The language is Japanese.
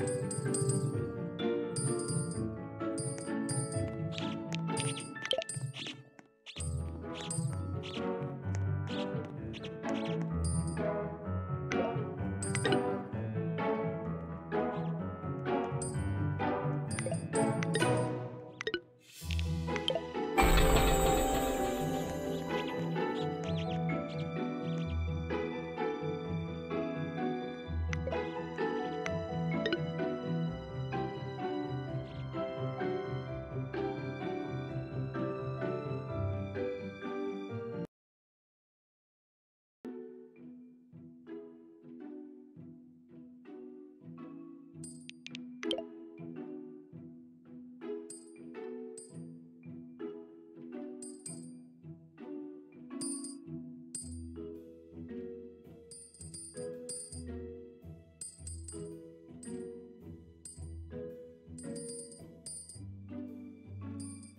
you